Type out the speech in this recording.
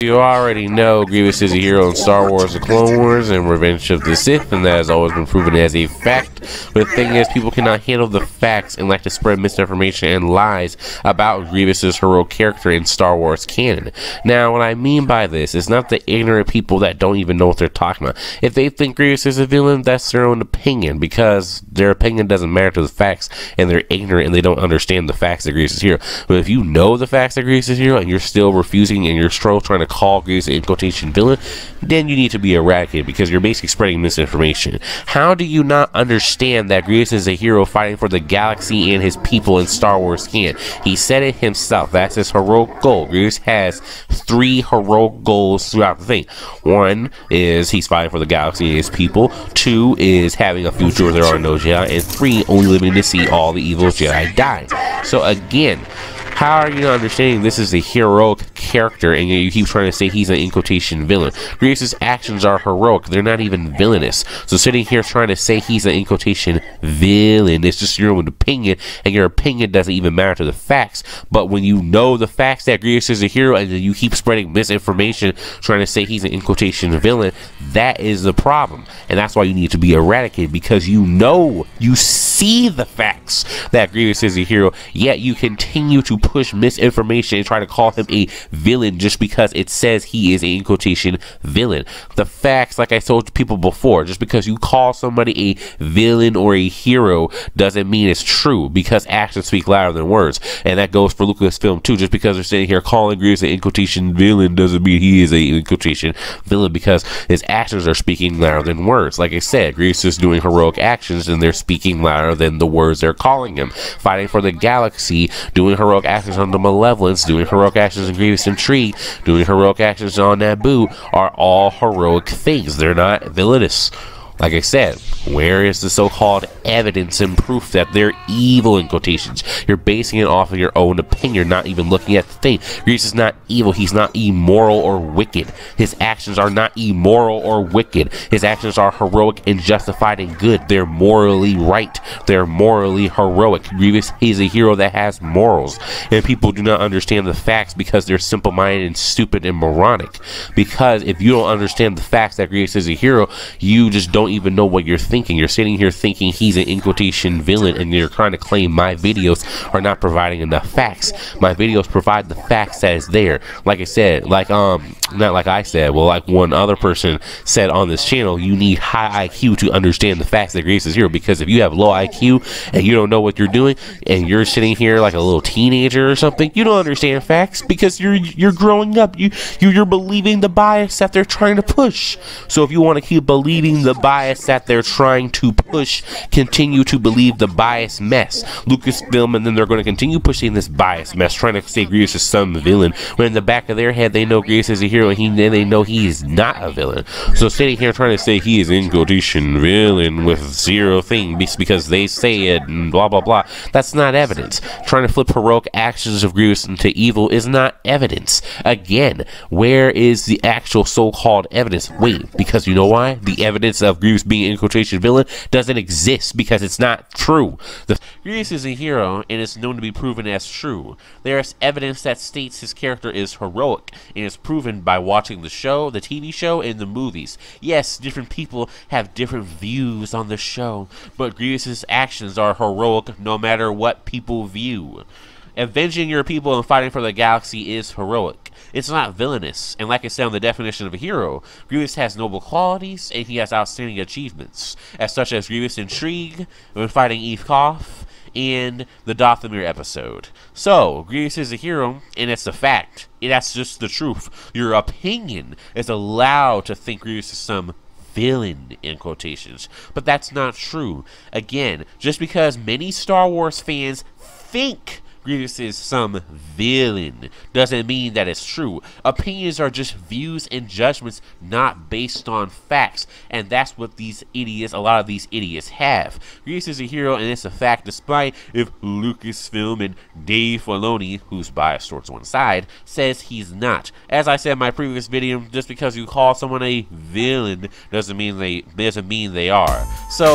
You already know Grievous is a hero in Star Wars The Clone Wars and Revenge of the Sith, and that has always been proven as a fact. But the thing is, people cannot handle the facts and like to spread misinformation and lies about Grievous's heroic character in Star Wars canon. Now, what I mean by this is not the ignorant people that don't even know what they're talking about. If they think Grievous is a villain, that's their own opinion, because their opinion doesn't matter to the facts, and they're ignorant and they don't understand the facts that Grievous is hero. But if you know the facts that Grievous is hero, and you're still refusing and you're still trying to call Grievous in quotation villain, then you need to be eradicated because you're basically spreading misinformation. How do you not understand that Grievous is a hero fighting for the galaxy and his people in Star Wars canon? He said it himself. That's his heroic goal. Grievous has three heroic goals throughout the thing. One is he's fighting for the galaxy and his people. Two is having a future where there are no Jedi. And three, only living to see all the evil Jedi die. So again, how are you understanding this is a heroic character and you keep trying to say he's an in quotation villain? Grievous's actions are heroic, they're not even villainous. So sitting here trying to say he's an in quotation villain is just your own opinion, and your opinion doesn't even matter to the facts. But when you know the facts that Grievous is a hero and you keep spreading misinformation trying to say he's an in quotation villain, that is the problem. And that's why you need to be eradicated because you know, you see the facts that Grievous is a hero, yet you continue to push misinformation and try to call him a villain just because it says he is a in quotation villain. The facts, like I told people before, just because you call somebody a villain or a hero doesn't mean it's true because actions speak louder than words. And that goes for Lucasfilm too. Just because they're sitting here calling Grievous an in quotation villain doesn't mean he is a in quotation villain because his actions are speaking louder than words. Like I said, Grievous is doing heroic actions and they're speaking louder than the words they're calling him. Fighting for the galaxy, doing heroic actions on the Malevolence, doing heroic actions in Grievous Intrigue, doing heroic actions on Naboo are all heroic things. They're not villainous. Like I said, where is the so-called evidence and proof that they're evil in quotations? You're basing it off of your own opinion. You're not even looking at the thing. Grievous is not evil. He's not immoral or wicked. His actions are not immoral or wicked. His actions are heroic and justified and good. They're morally right. They're morally heroic. Grievous is a hero that has morals. And people do not understand the facts because they're simple-minded and stupid and moronic. Because if you don't understand the facts that Grievous is a hero, you just don't don't even know what you're thinking. You're sitting here thinking he's an in quotation villain, and you're trying to claim my videos are not providing enough facts. My videos provide the facts that is there. Like I said, like um, not like I said, well, like one other person said on this channel, you need high IQ to understand the facts that Grace is here. Because if you have low IQ and you don't know what you're doing, and you're sitting here like a little teenager or something, you don't understand facts because you're you're growing up. You, you you're believing the bias that they're trying to push. So if you want to keep believing the bias bias that they're trying to push continue to believe the bias mess. Lucasfilm, and then they're going to continue pushing this bias mess, trying to say Grievous is some villain, when in the back of their head they know Grievous is a hero, and he, they know he is not a villain. So sitting here trying to say he is in quotation villain with zero thing because they say it and blah blah blah, that's not evidence. Trying to flip heroic actions of Grievous into evil is not evidence. Again, where is the actual so-called evidence? Wait, because you know why? The evidence of Grievous being in quotation villain doesn't exist because it's not true. The Grievous is a hero and is known to be proven as true. There is evidence that states his character is heroic and is proven by watching the show, the TV show, and the movies. Yes, different people have different views on the show, but Grievous's actions are heroic no matter what people view. Avenging your people and fighting for the galaxy is heroic. It's not villainous, and like I said on the definition of a hero, Grievous has noble qualities and he has outstanding achievements, as such as Grievous Intrigue when fighting Eeth Koth and the Dathomir episode. So, Grievous is a hero, and it's a fact. That's just the truth. Your opinion is allowed to think Grievous is some villain in quotations. But that's not true. Again, just because many Star Wars fans think Grievous is some villain doesn't mean that it's true. Opinions are just views and judgments not based on facts, and that's what these idiots, a lot of these idiots have. Grievous is a hero, and it's a fact despite if Lucasfilm and Dave Filoni, who's biased towards one side, says he's not. As I said in my previous video, just because you call someone a villain doesn't mean they doesn't mean they are. So